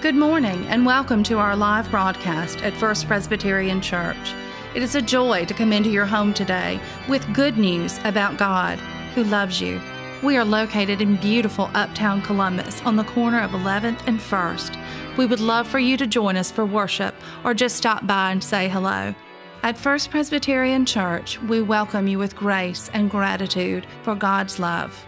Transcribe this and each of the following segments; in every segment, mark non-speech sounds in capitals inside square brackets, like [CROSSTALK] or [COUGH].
Good morning and welcome to our live broadcast at First Presbyterian Church. It is a joy to come into your home today with good news about God who loves you. We are located in beautiful uptown Columbus on the corner of 11th and 1st. We would love for you to join us for worship or just stop by and say hello. At First Presbyterian Church, we welcome you with grace and gratitude for God's love.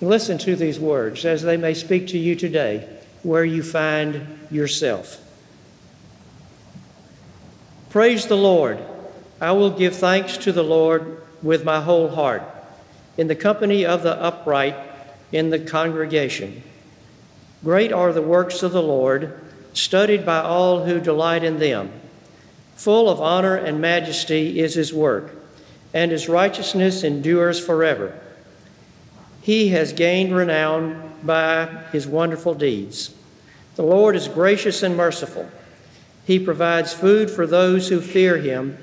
Listen to these words as they may speak to you today, where you find yourself. Praise the Lord. I will give thanks to the Lord with my whole heart, in the company of the upright in the congregation. Great are the works of the Lord, studied by all who delight in them. Full of honor and majesty is his work, and his righteousness endures forever. He has gained renown by his wonderful deeds. The Lord is gracious and merciful. He provides food for those who fear him.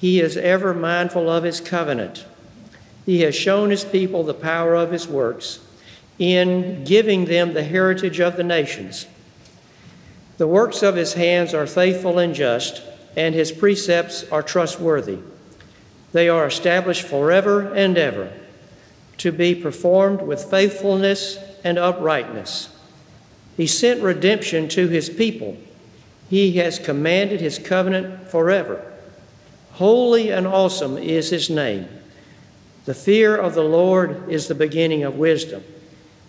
He is ever mindful of his covenant. He has shown his people the power of his works in giving them the heritage of the nations. The works of his hands are faithful and just, and his precepts are trustworthy. They are established forever and ever to be performed with faithfulness and uprightness. He sent redemption to his people. He has commanded his covenant forever. Holy and awesome is his name. The fear of the Lord is the beginning of wisdom,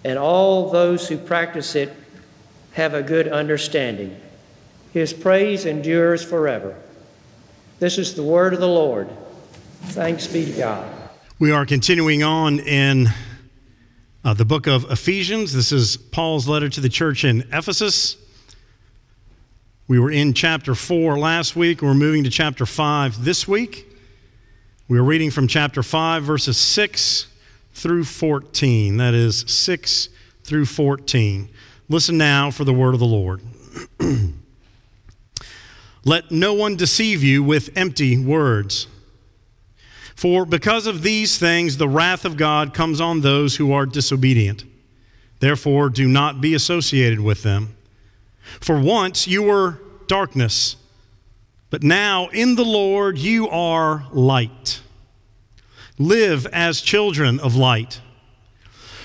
and all those who practice it have a good understanding. His praise endures forever. This is the word of the Lord. Thanks be to God. We are continuing on in uh, the book of Ephesians. This is Paul's letter to the church in Ephesus. We were in chapter 4 last week. We're moving to chapter 5 this week. We are reading from chapter 5, verses 6 through 14. That is 6 through 14. Listen now for the word of the Lord. [CLEARS THROAT] Let no one deceive you with empty words. For because of these things, the wrath of God comes on those who are disobedient. Therefore, do not be associated with them. For once you were darkness, but now in the Lord you are light. Live as children of light.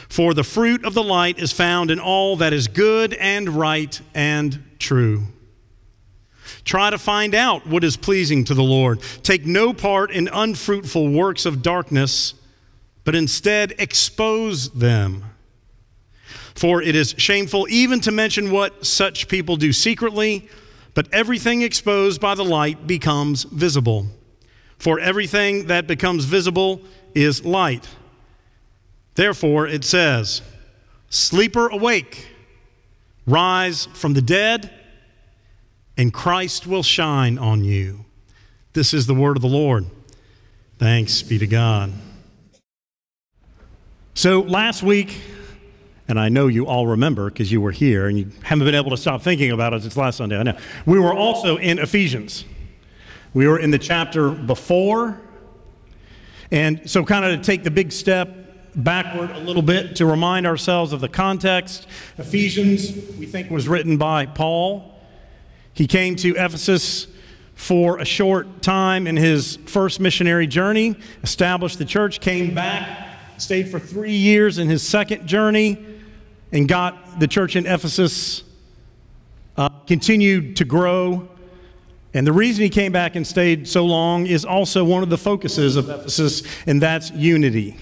For the fruit of the light is found in all that is good and right and true. Try to find out what is pleasing to the Lord. Take no part in unfruitful works of darkness, but instead expose them. For it is shameful even to mention what such people do secretly, but everything exposed by the light becomes visible. For everything that becomes visible is light. Therefore, it says, Sleeper, awake, rise from the dead and Christ will shine on you. This is the word of the Lord. Thanks be to God. So last week, and I know you all remember because you were here and you haven't been able to stop thinking about it since last Sunday. I know. We were also in Ephesians. We were in the chapter before. And so, kind of to take the big step backward a little bit to remind ourselves of the context, Ephesians, we think, was written by Paul. He came to Ephesus for a short time in his first missionary journey, established the church, came back, stayed for three years in his second journey, and got the church in Ephesus uh, continued to grow. And the reason he came back and stayed so long is also one of the focuses of Ephesus, and that's unity.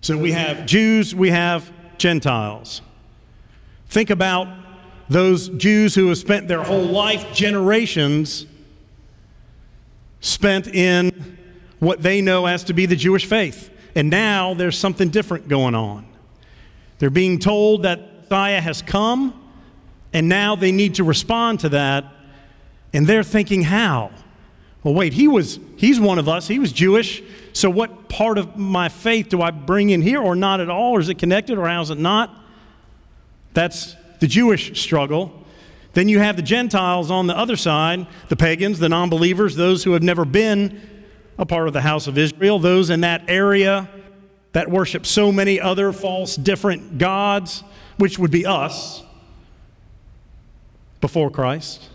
So we have Jews, we have Gentiles. Think about those Jews who have spent their whole life, generations, spent in what they know as to be the Jewish faith. And now there's something different going on. They're being told that Messiah has come, and now they need to respond to that. And they're thinking, how? Well, wait, he was, he's one of us. He was Jewish. So what part of my faith do I bring in here or not at all? Or is it connected or how is it not? That's the Jewish struggle. Then you have the Gentiles on the other side, the pagans, the non believers, those who have never been a part of the house of Israel, those in that area that worship so many other false, different gods, which would be us before Christ.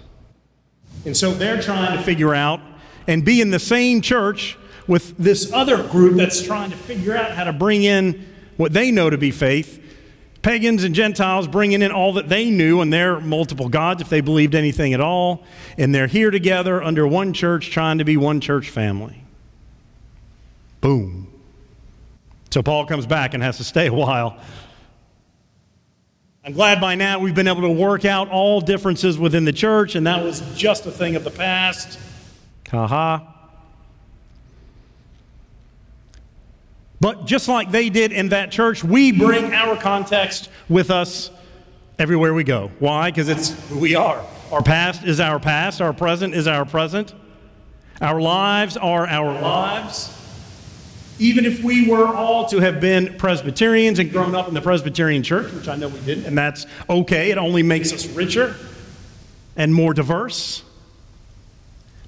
And so they're trying to figure out and be in the same church with this other group that's trying to figure out how to bring in what they know to be faith. Pagans and Gentiles bringing in all that they knew and their multiple gods, if they believed anything at all. And they're here together under one church, trying to be one church family. Boom. So Paul comes back and has to stay a while. I'm glad by now we've been able to work out all differences within the church, and that was just a thing of the past. Ha But just like they did in that church, we bring our context with us everywhere we go. Why? Because it's who we are. Our past is our past, our present is our present, our lives are our lives. Even if we were all to have been Presbyterians and grown up in the Presbyterian church, which I know we didn't, and that's okay, it only makes us richer and more diverse.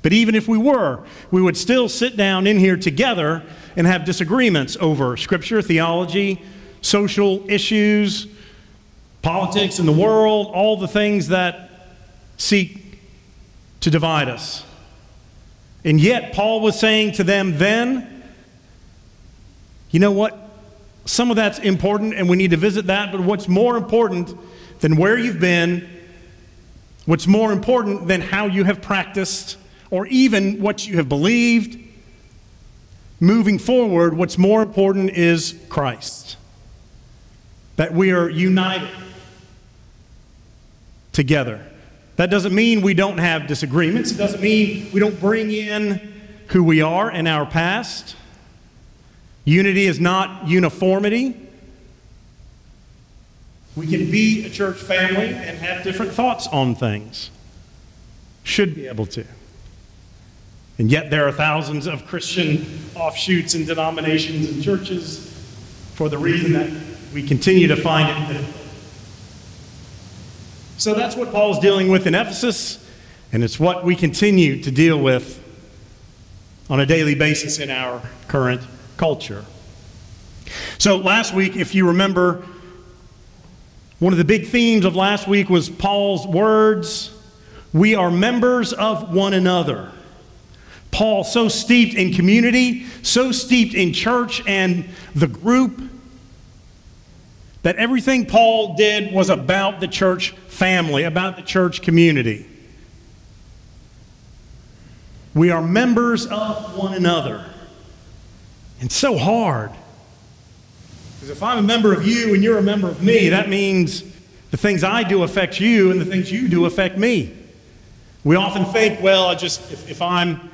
But even if we were, we would still sit down in here together and have disagreements over scripture, theology, social issues, politics in the world, all the things that seek to divide us. And yet, Paul was saying to them then, you know what? Some of that's important and we need to visit that, but what's more important than where you've been, what's more important than how you have practiced, or even what you have believed, moving forward, what's more important is Christ. That we are united together. That doesn't mean we don't have disagreements. It doesn't mean we don't bring in who we are in our past. Unity is not uniformity. We can be a church family and have different thoughts on things. Should be able to. And yet, there are thousands of Christian offshoots and denominations and churches for the reason that we continue to find it difficult. So that's what Paul's dealing with in Ephesus, and it's what we continue to deal with on a daily basis in our current culture. So, last week, if you remember, one of the big themes of last week was Paul's words We are members of one another. Paul, so steeped in community, so steeped in church and the group, that everything Paul did was about the church family, about the church community. We are members of one another. And so hard. Because if I'm a member of you and you're a member of me, that means the things I do affect you and the things you do affect me. We often think, well, I just if, if I'm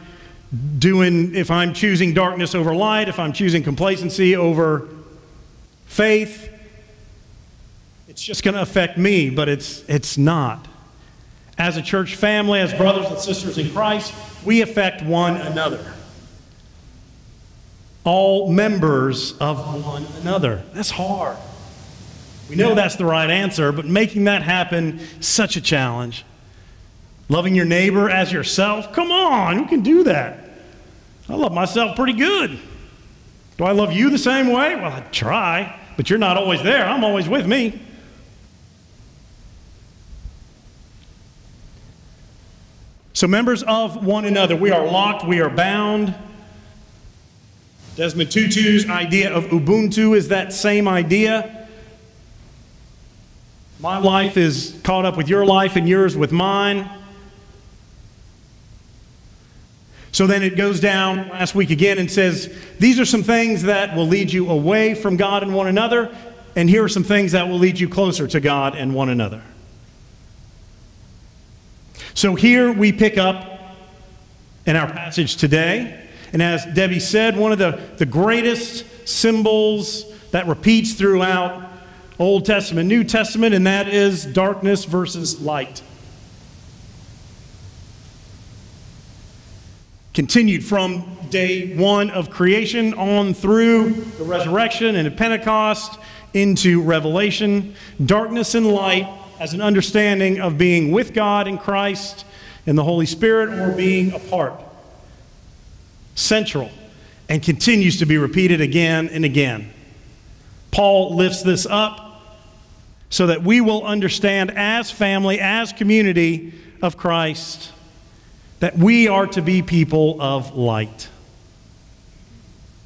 doing, if I'm choosing darkness over light, if I'm choosing complacency over faith, it's just going to affect me, but it's, it's not. As a church family, as brothers and sisters in Christ, we affect one another. All members of one another. That's hard. We know that's the right answer, but making that happen such a challenge. Loving your neighbor as yourself? Come on, who can do that? I love myself pretty good. Do I love you the same way? Well, I try, but you're not always there. I'm always with me. So, members of one another, we are locked, we are bound. Desmond Tutu's idea of Ubuntu is that same idea. My life is caught up with your life and yours with mine. So then it goes down last week again and says, These are some things that will lead you away from God and one another, and here are some things that will lead you closer to God and one another. So here we pick up in our passage today. And as Debbie said, one of the, the greatest symbols that repeats throughout Old Testament, New Testament, and that is darkness versus light. Continued from day one of creation on through the resurrection and the Pentecost into Revelation. Darkness and light as an understanding of being with God in Christ and the Holy Spirit or being apart. central, and continues to be repeated again and again. Paul lifts this up so that we will understand as family, as community of Christ, that we are to be people of light.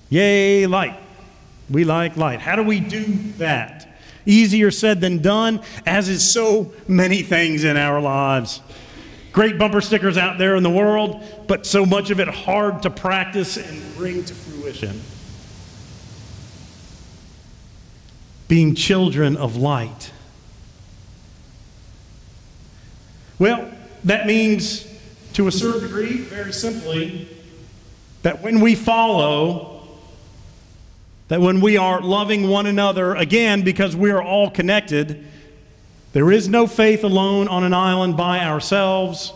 Yay, light. We like light. How do we do that? Easier said than done, as is so many things in our lives. Great bumper stickers out there in the world, but so much of it hard to practice and bring to fruition. Being children of light. Well, that means, to a certain degree, very simply, that when we follow, that when we are loving one another, again, because we are all connected, there is no faith alone on an island by ourselves.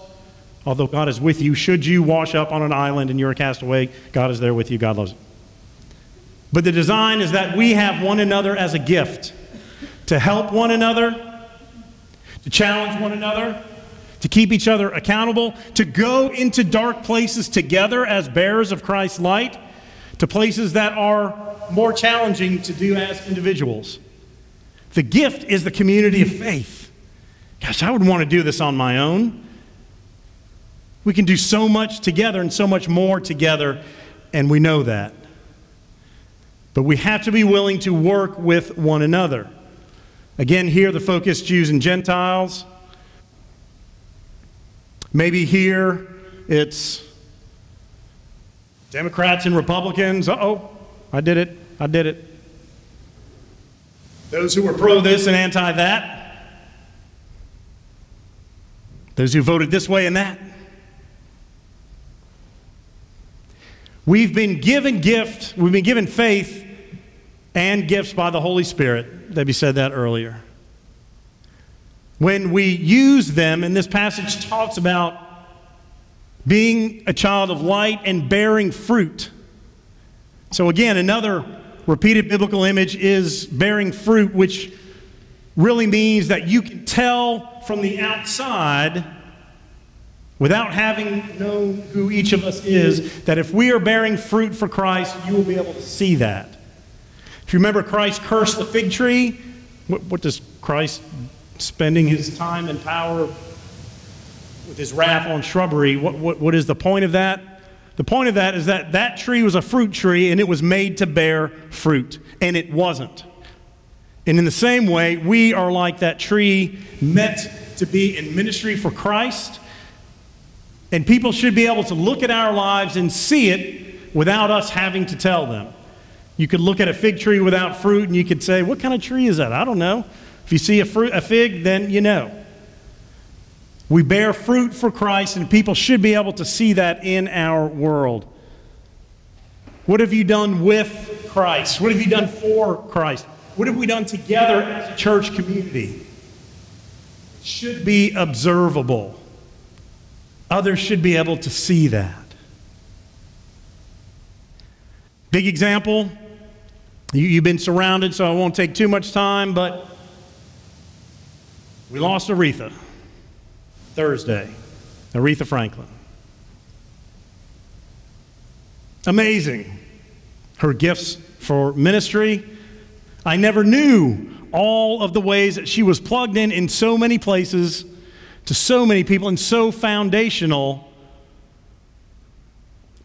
Although God is with you, should you wash up on an island and you're a castaway, God is there with you. God loves you. But the design is that we have one another as a gift to help one another, to challenge one another, to keep each other accountable, to go into dark places together as bearers of Christ's light, to places that are more challenging to do as individuals. The gift is the community of faith. Gosh, I would want to do this on my own. We can do so much together and so much more together, and we know that. But we have to be willing to work with one another. Again, here the focus Jews and Gentiles. Maybe here it's Democrats and Republicans. Uh oh, I did it. I did it. Those who were pro this and anti that. Those who voted this way and that. We've been given gift, we've been given faith and gifts by the Holy Spirit. Debbie said that earlier when we use them, and this passage talks about being a child of light and bearing fruit. So, again, another repeated biblical image is bearing fruit, which really means that you can tell from the outside, without having known who each of us is, that if we are bearing fruit for Christ, you will be able to see that. If you remember, Christ cursed the fig tree. What, what does Christ spending his time and power with his wrath on shrubbery. What, what, what is the point of that? The point of that is that that tree was a fruit tree and it was made to bear fruit, and it wasn't. And in the same way, we are like that tree meant to be in ministry for Christ. And people should be able to look at our lives and see it without us having to tell them. You could look at a fig tree without fruit and you could say, What kind of tree is that? I don't know. If you see a, fruit, a fig, then you know. We bear fruit for Christ, and people should be able to see that in our world. What have you done with Christ? What have you done for Christ? What have we done together as a church community? It should be observable. Others should be able to see that. Big example. You, have been surrounded, so I won't take too much time, but we lost Aretha Thursday, Aretha Franklin. Amazing. Her gifts for ministry. I never knew all of the ways that she was plugged in in so many places to so many people and so foundational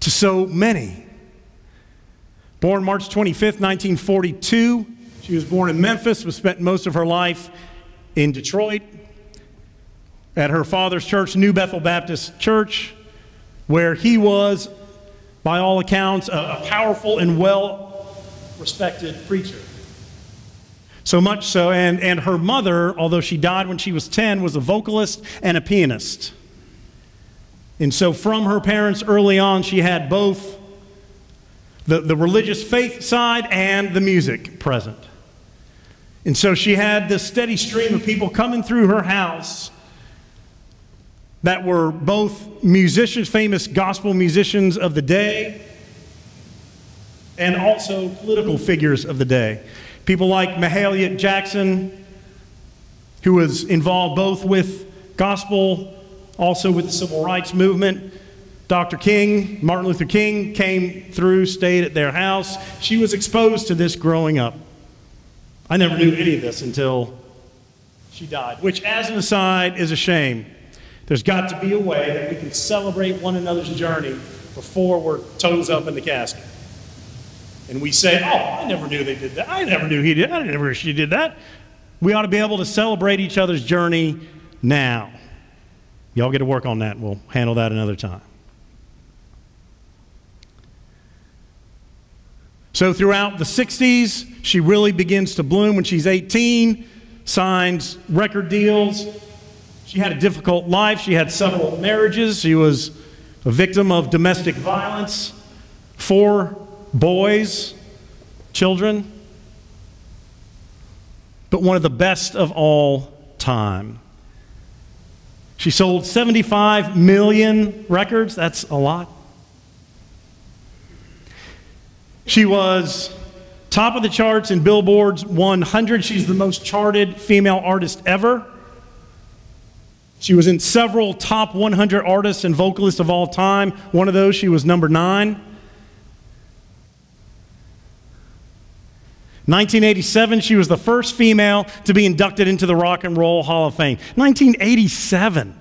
to so many. Born March 25th, 1942, she was born in Memphis, but spent most of her life in Detroit at her father's church, New Bethel Baptist Church, where he was, by all accounts, a, a powerful and well respected preacher. So much so, and, and her mother, although she died when she was 10, was a vocalist and a pianist. And so, from her parents early on, she had both the, the religious faith side and the music present. And so she had this steady stream of people coming through her house that were both musicians, famous gospel musicians of the day, and also political figures of the day. People like Mahalia Jackson, who was involved both with gospel, also with the civil rights movement. Dr. King, Martin Luther King, came through, stayed at their house. She was exposed to this growing up. I never knew any of this until she died, which, as an aside, is a shame. There's got to be a way that we can celebrate one another's journey before we're toes up in the casket. And we say, Oh, I never knew they did that. I never knew he did. I never knew she did that. We ought to be able to celebrate each other's journey now. Y'all get to work on that. We'll handle that another time. So, throughout the 60s, she really begins to bloom when she's 18, signs record deals. She had a difficult life. She had several marriages. She was a victim of domestic violence. Four boys, children. But one of the best of all time. She sold 75 million records. That's a lot. She was top of the charts in Billboard's 100. She's the most charted female artist ever. She was in several top 100 artists and vocalists of all time. One of those, she was number nine. 1987, she was the first female to be inducted into the Rock and Roll Hall of Fame. 1987.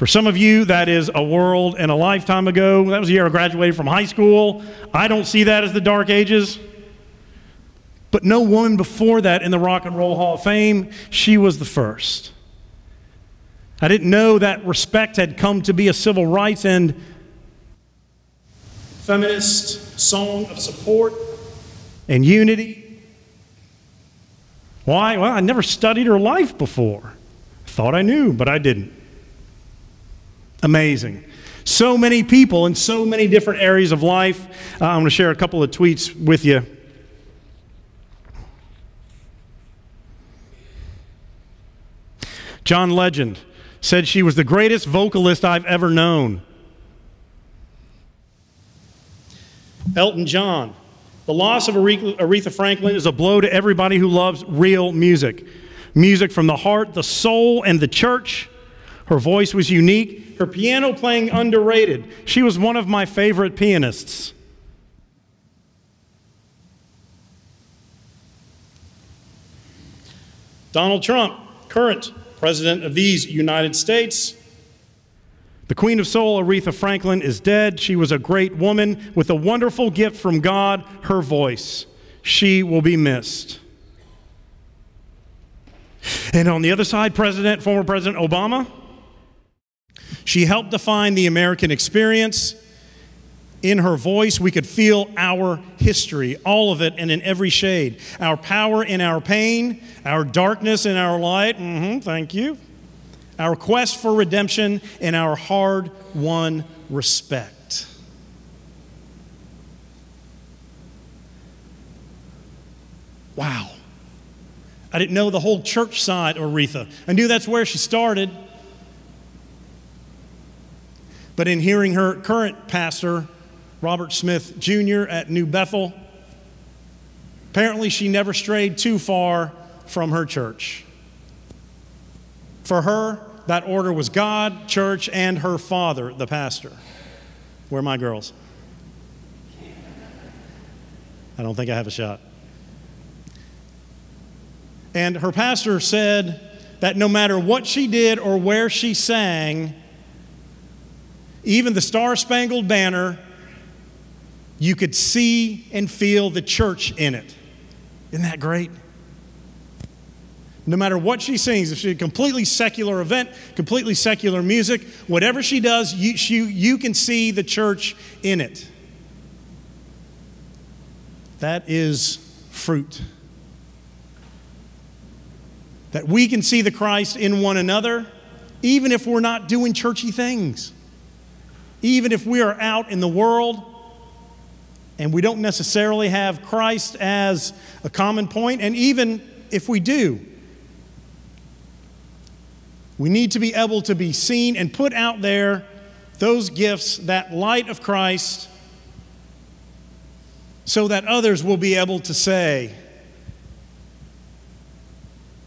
For some of you, that is a world and a lifetime ago. That was the year I graduated from high school. I don't see that as the dark ages. But no woman before that in the Rock and Roll Hall of Fame, she was the first. I didn't know that respect had come to be a civil rights and feminist song of support and unity. Why? Well, I never studied her life before. Thought I knew, but I didn't. Amazing. So many people in so many different areas of life. Uh, I'm going to share a couple of tweets with you. John Legend said she was the greatest vocalist I've ever known. Elton John, the loss of Aretha Franklin is a blow to everybody who loves real music. Music from the heart, the soul, and the church. Her voice was unique. Her piano playing underrated. She was one of my favorite pianists. Donald Trump, current president of these United States. The Queen of Soul, Aretha Franklin, is dead. She was a great woman with a wonderful gift from God, her voice. She will be missed. And on the other side, President, former President Obama, she helped define the American experience. In her voice, we could feel our history, all of it and in every shade. Our power in our pain, our darkness in our light. Mm-hmm, thank you. Our quest for redemption and our hard won respect. Wow. I didn't know the whole church side Aretha. I knew that's where she started. But in hearing her current pastor, Robert Smith Jr. at New Bethel, apparently she never strayed too far from her church. For her, that order was God, church, and her father, the pastor. Where are my girls? I don't think I have a shot. And her pastor said that no matter what she did or where she sang, even the Star Spangled Banner, you could see and feel the church in it. Isn't that great? No matter what she sings, if she's a completely secular event, completely secular music, whatever she does, you, she, you can see the church in it. That is fruit. That we can see the Christ in one another, even if we're not doing churchy things even if we are out in the world and we don't necessarily have Christ as a common point, and even if we do, we need to be able to be seen and put out there those gifts, that light of Christ, so that others will be able to say,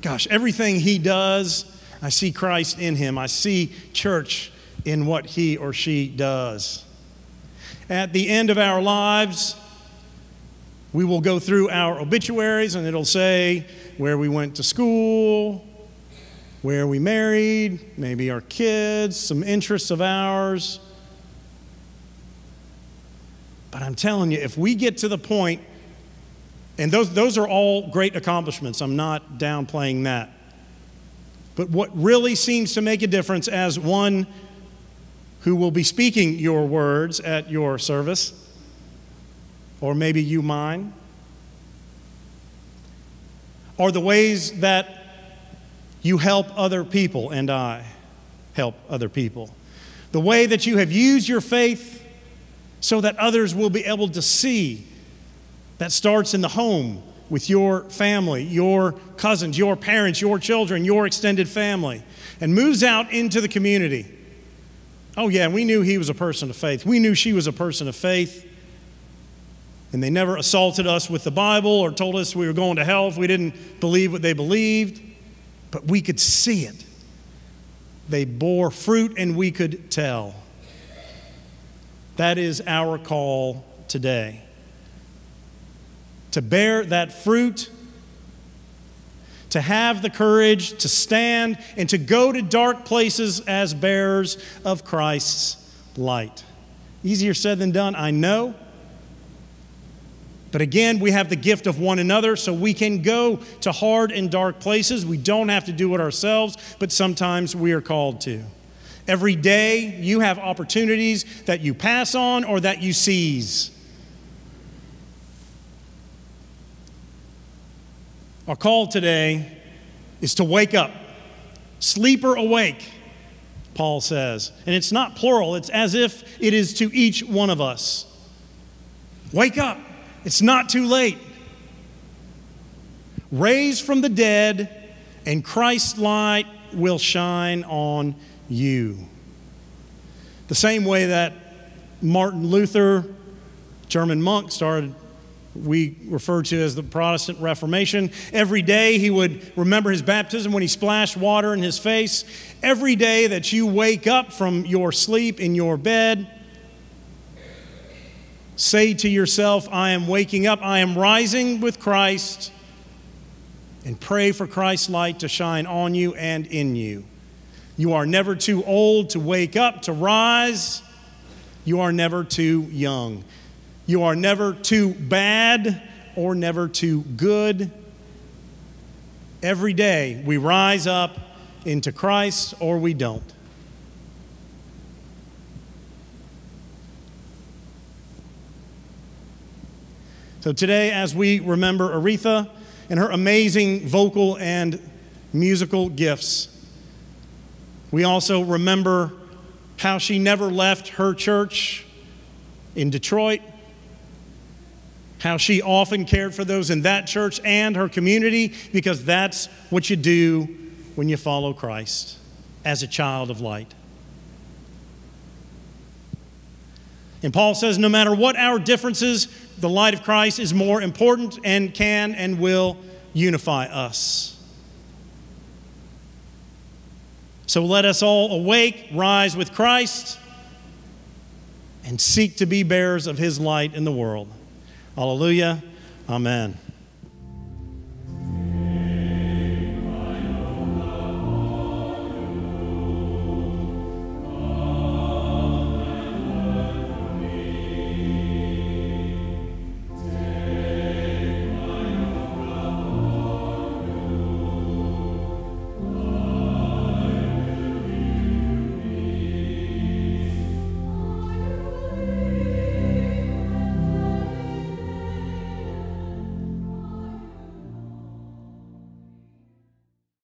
Gosh, everything he does, I see Christ in him. I see church in what he or she does. At the end of our lives, we will go through our obituaries and it'll say where we went to school, where we married, maybe our kids, some interests of ours. But I'm telling you, if we get to the point, and those, those are all great accomplishments, I'm not downplaying that. But what really seems to make a difference as one who will be speaking your words at your service, or maybe you mine, are the ways that you help other people and I help other people. The way that you have used your faith so that others will be able to see. That starts in the home with your family, your cousins, your parents, your children, your extended family, and moves out into the community. Oh, yeah, we knew he was a person of faith. We knew she was a person of faith. And they never assaulted us with the Bible or told us we were going to hell if we didn't believe what they believed but we could see it. They bore fruit and we could tell. That is our call today. To bear that fruit, to have the courage to stand and to go to dark places as bearers of Christ's light. Easier said than done, I know. But again, we have the gift of one another, so we can go to hard and dark places. We don't have to do it ourselves, but sometimes we are called to. Every day, you have opportunities that you pass on or that you seize. Our call today is to wake up. Sleeper awake, Paul says. And it's not plural, it's as if it is to each one of us. Wake up. It's not too late. Raised from the dead, and Christ's light will shine on you. The same way that Martin Luther, German monk, started, we refer to as the Protestant Reformation. Every day he would remember his baptism when he splashed water in his face. Every day that you wake up from your sleep in your bed, Say to yourself, I am waking up, I am rising with Christ, and pray for Christ's light to shine on you and in you. You are never too old to wake up, to rise. You are never too young. You are never too bad or never too good. Every day we rise up into Christ or we don't. So today, as we remember Aretha and her amazing vocal and musical gifts, we also remember how she never left her church in Detroit, how she often cared for those in that church and her community, because that's what you do when you follow Christ as a child of light. And Paul says no matter what our differences, the light of Christ is more important and can and will unify us. So let us all awake, rise with Christ, and seek to be bearers of his light in the world. Hallelujah. Amen.